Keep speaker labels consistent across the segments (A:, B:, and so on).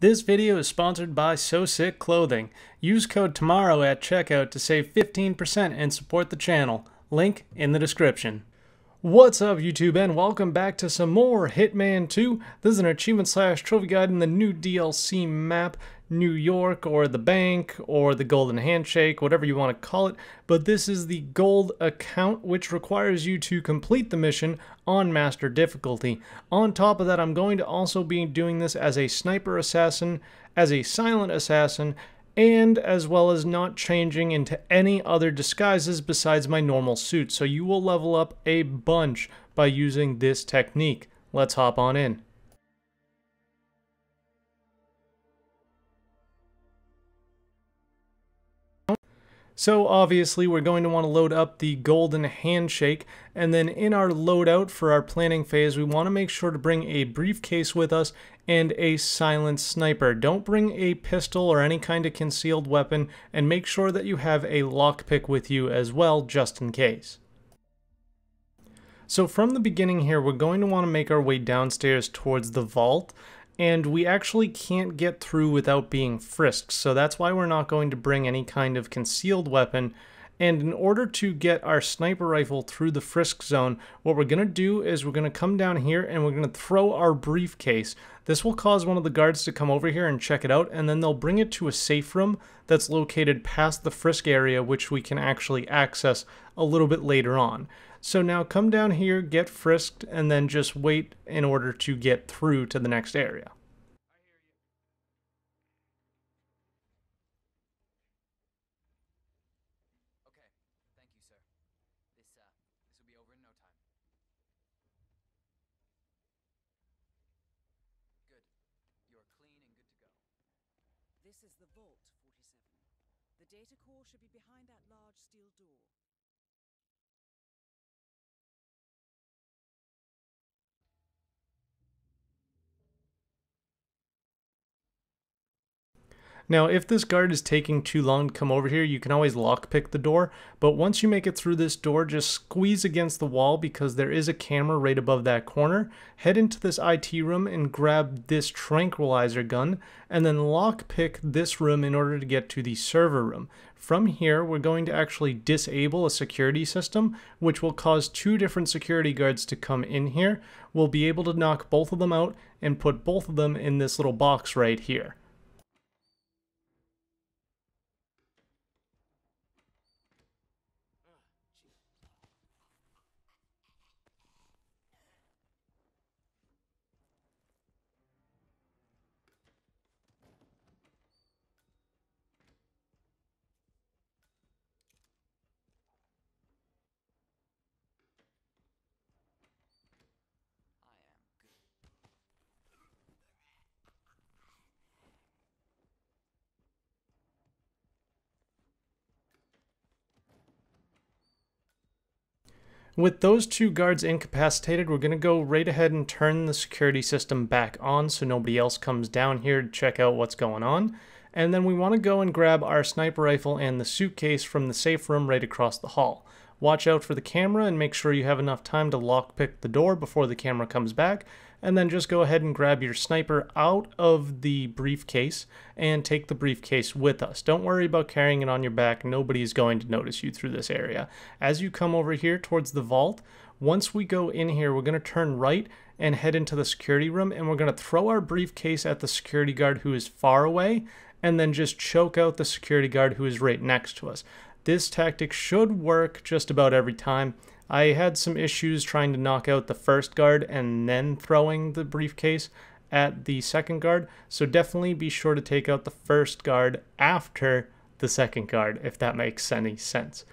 A: This video is sponsored by Soesic Clothing. Use code TOMORROW at checkout to save 15% and support the channel. Link in the description. What's up YouTube and welcome back to some more Hitman 2. This is an achievement slash trophy guide in the new DLC map, New York or the bank or the golden handshake, whatever you want to call it. But this is the gold account which requires you to complete the mission on master difficulty. On top of that I'm going to also be doing this as a sniper assassin, as a silent assassin, and as well as not changing into any other disguises besides my normal suit. So you will level up a bunch by using this technique. Let's hop on in. So obviously we're going to want to load up the golden handshake and then in our loadout for our planning phase we want to make sure to bring a briefcase with us and a silent sniper. Don't bring a pistol or any kind of concealed weapon and make sure that you have a lockpick with you as well just in case. So from the beginning here we're going to want to make our way downstairs towards the vault and we actually can't get through without being frisked, so that's why we're not going to bring any kind of concealed weapon. And in order to get our sniper rifle through the frisk zone, what we're going to do is we're going to come down here and we're going to throw our briefcase. This will cause one of the guards to come over here and check it out, and then they'll bring it to a safe room that's located past the frisk area, which we can actually access a little bit later on. So now come down here, get frisked, and then just wait in order to get through to the next area.
B: This is the Vault, 47. The data core should be behind that large steel door.
A: Now, if this guard is taking too long to come over here, you can always lockpick the door, but once you make it through this door, just squeeze against the wall because there is a camera right above that corner. Head into this IT room and grab this tranquilizer gun, and then lockpick this room in order to get to the server room. From here, we're going to actually disable a security system, which will cause two different security guards to come in here. We'll be able to knock both of them out and put both of them in this little box right here. With those two guards incapacitated, we're going to go right ahead and turn the security system back on so nobody else comes down here to check out what's going on. And then we want to go and grab our sniper rifle and the suitcase from the safe room right across the hall. Watch out for the camera and make sure you have enough time to lockpick the door before the camera comes back and then just go ahead and grab your sniper out of the briefcase and take the briefcase with us. Don't worry about carrying it on your back. Nobody is going to notice you through this area. As you come over here towards the vault, once we go in here, we're going to turn right and head into the security room and we're going to throw our briefcase at the security guard who is far away and then just choke out the security guard who is right next to us. This tactic should work just about every time. I had some issues trying to knock out the first guard and then throwing the briefcase at the second guard, so definitely be sure to take out the first guard after the second guard, if that makes any sense.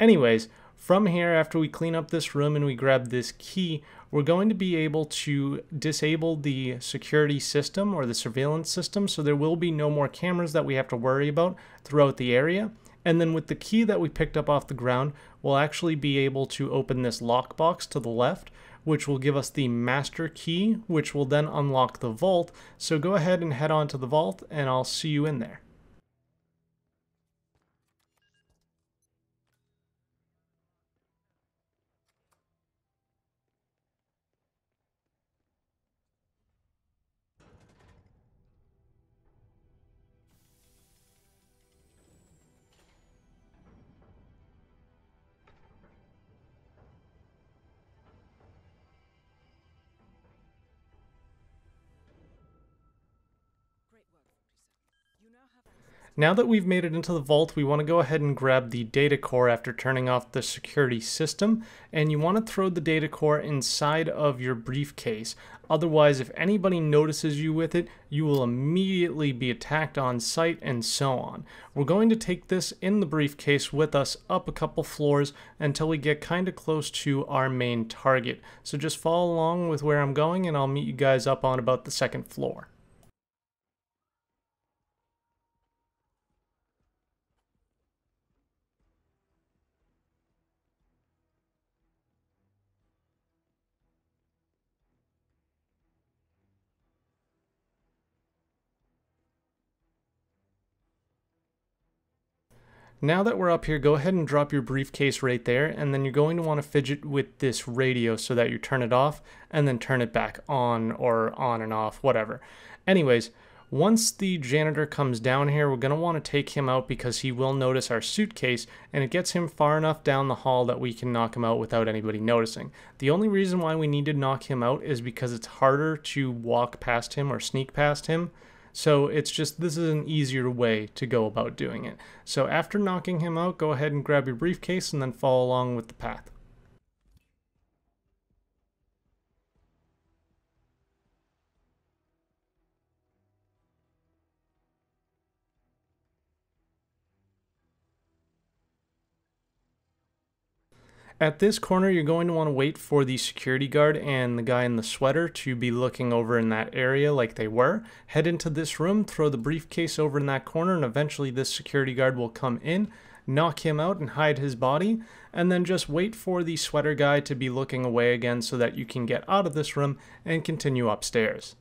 A: Anyways, from here, after we clean up this room and we grab this key, we're going to be able to disable the security system or the surveillance system, so there will be no more cameras that we have to worry about throughout the area. And then with the key that we picked up off the ground, we'll actually be able to open this lockbox to the left, which will give us the master key, which will then unlock the vault. So go ahead and head on to the vault, and I'll see you in there.
B: Now
A: that we've made it into the vault, we want to go ahead and grab the data core after turning off the security system, and you want to throw the data core inside of your briefcase. Otherwise, if anybody notices you with it, you will immediately be attacked on sight and so on. We're going to take this in the briefcase with us up a couple floors until we get kind of close to our main target. So just follow along with where I'm going and I'll meet you guys up on about the second floor. Now that we're up here, go ahead and drop your briefcase right there, and then you're going to want to fidget with this radio so that you turn it off and then turn it back on or on and off, whatever. Anyways, once the janitor comes down here, we're going to want to take him out because he will notice our suitcase and it gets him far enough down the hall that we can knock him out without anybody noticing. The only reason why we need to knock him out is because it's harder to walk past him or sneak past him. So it's just, this is an easier way to go about doing it. So after knocking him out, go ahead and grab your briefcase and then follow along with the path. At this corner, you're going to want to wait for the security guard and the guy in the sweater to be looking over in that area like they were. Head into this room, throw the briefcase over in that corner, and eventually this security guard will come in, knock him out and hide his body, and then just wait for the sweater guy to be looking away again so that you can get out of this room and continue upstairs.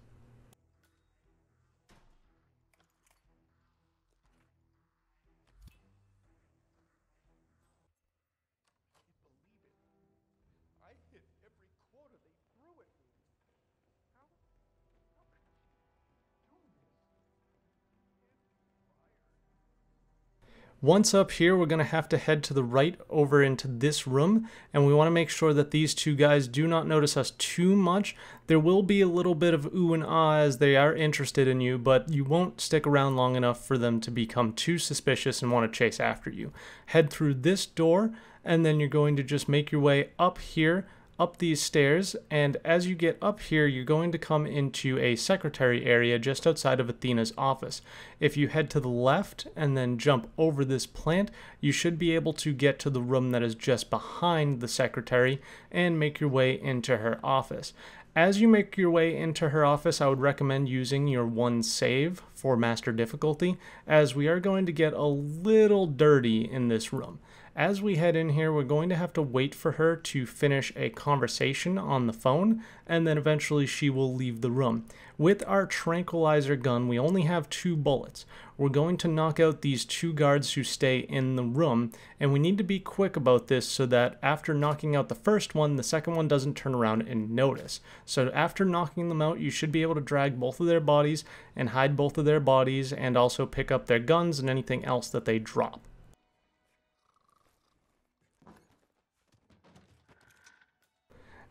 A: Once up here, we're going to have to head to the right over into this room, and we want to make sure that these two guys do not notice us too much. There will be a little bit of ooh and ah as they are interested in you, but you won't stick around long enough for them to become too suspicious and want to chase after you. Head through this door, and then you're going to just make your way up here up these stairs, and as you get up here, you're going to come into a secretary area just outside of Athena's office. If you head to the left and then jump over this plant, you should be able to get to the room that is just behind the secretary and make your way into her office. As you make your way into her office, I would recommend using your one save for master difficulty, as we are going to get a little dirty in this room. As we head in here, we're going to have to wait for her to finish a conversation on the phone, and then eventually she will leave the room. With our tranquilizer gun, we only have two bullets. We're going to knock out these two guards who stay in the room, and we need to be quick about this so that after knocking out the first one, the second one doesn't turn around and notice. So after knocking them out, you should be able to drag both of their bodies and hide both of their bodies and also pick up their guns and anything else that they drop.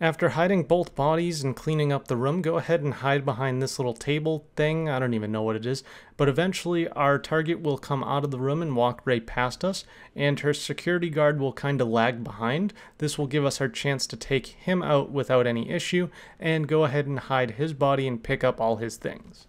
A: After hiding both bodies and cleaning up the room, go ahead and hide behind this little table thing. I don't even know what it is. But eventually our target will come out of the room and walk right past us, and her security guard will kind of lag behind. This will give us our chance to take him out without any issue, and go ahead and hide his body and pick up all his things.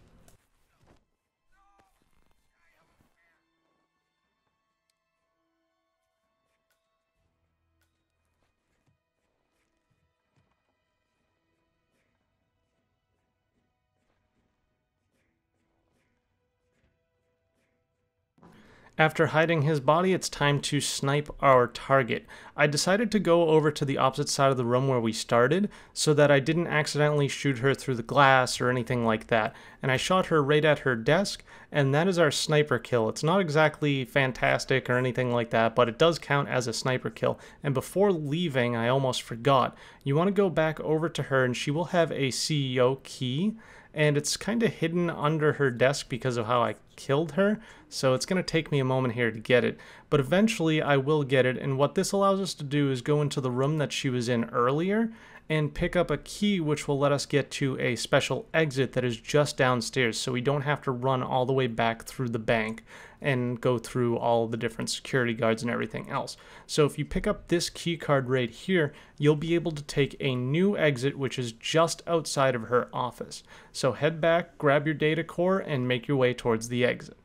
A: After hiding his body, it's time to snipe our target. I decided to go over to the opposite side of the room where we started so that I didn't accidentally shoot her through the glass or anything like that. And I shot her right at her desk, and that is our sniper kill. It's not exactly fantastic or anything like that, but it does count as a sniper kill. And before leaving, I almost forgot. You want to go back over to her, and she will have a CEO key and it's kind of hidden under her desk because of how I killed her, so it's going to take me a moment here to get it, but eventually I will get it, and what this allows us to do is go into the room that she was in earlier, and pick up a key which will let us get to a special exit that is just downstairs so we don't have to run all the way back through the bank and go through all the different security guards and everything else. So if you pick up this key card right here, you'll be able to take a new exit which is just outside of her office. So head back, grab your data core, and make your way towards the exit.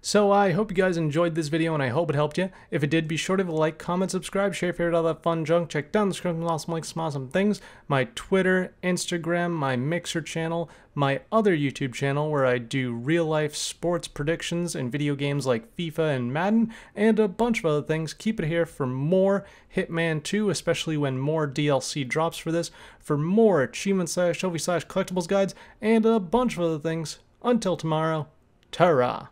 A: So I hope you guys enjoyed this video and I hope it helped you. If it did, be sure to like, comment, subscribe, share, favorite, all that fun junk. Check down the description awesome links, some awesome things. My Twitter, Instagram, my Mixer channel, my other YouTube channel where I do real life sports predictions and video games like FIFA and Madden, and a bunch of other things. Keep it here for more Hitman 2, especially when more DLC drops for this, for more achievement slash trophy slash collectibles guides, and a bunch of other things. Until tomorrow, ta -ra.